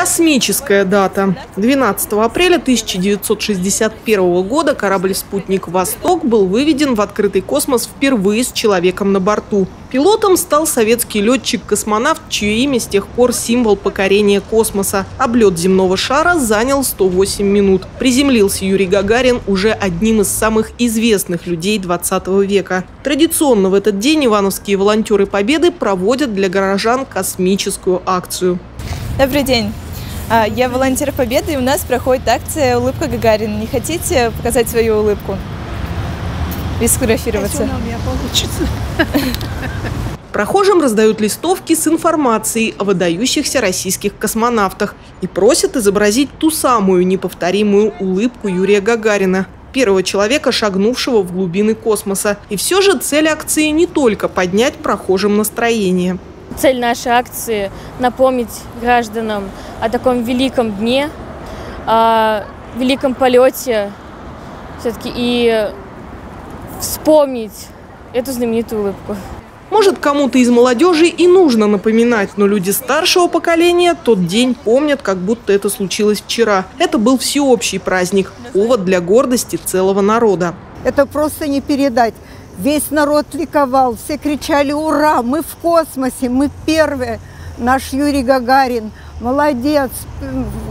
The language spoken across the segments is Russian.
Космическая дата. 12 апреля 1961 года корабль «Спутник Восток» был выведен в открытый космос впервые с человеком на борту. Пилотом стал советский летчик-космонавт, чье имя с тех пор символ покорения космоса. Облет земного шара занял 108 минут. Приземлился Юрий Гагарин уже одним из самых известных людей 20 века. Традиционно в этот день ивановские волонтеры Победы проводят для горожан космическую акцию. Добрый день. А, я волонтер Победы, и у нас проходит акция «Улыбка Гагарина». Не хотите показать свою улыбку? И сфотографироваться? У меня получится. Прохожим раздают листовки с информацией о выдающихся российских космонавтах и просят изобразить ту самую неповторимую улыбку Юрия Гагарина, первого человека, шагнувшего в глубины космоса. И все же цель акции не только поднять прохожим настроение – Цель нашей акции – напомнить гражданам о таком великом дне, о великом полете все-таки и вспомнить эту знаменитую улыбку. Может, кому-то из молодежи и нужно напоминать, но люди старшего поколения тот день помнят, как будто это случилось вчера. Это был всеобщий праздник, повод для гордости целого народа. Это просто не передать. Весь народ ликовал, все кричали «Ура! Мы в космосе! Мы первые!» Наш Юрий Гагарин, молодец!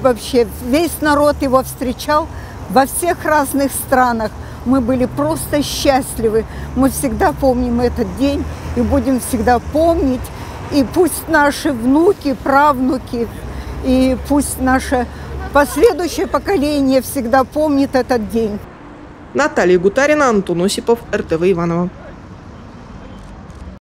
Вообще, весь народ его встречал во всех разных странах. Мы были просто счастливы. Мы всегда помним этот день и будем всегда помнить. И пусть наши внуки, правнуки, и пусть наше последующее поколение всегда помнит этот день. Наталья Гутарина, Антон Осипов, РТВ Иваново.